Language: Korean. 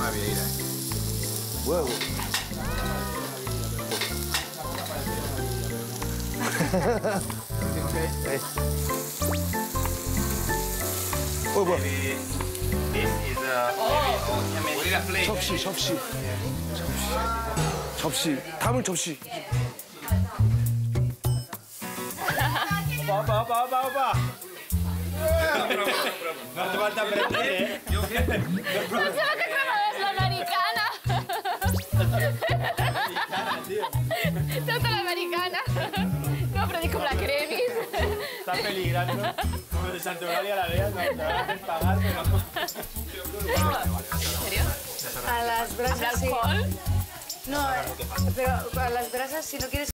콩나비 이래. 뭐야 이거? 어 뭐야? 접시 접시 접시 담을 접시 봐봐 봐봐 봐봐 Não te f a Tanto la americana. No, pero dijo la cremis. Está peligrando. Como de Santo María la veas, no te vas a pagar, pero... ¿En serio? A las brasas sí. No, eh, pero a las brasas si no quieres...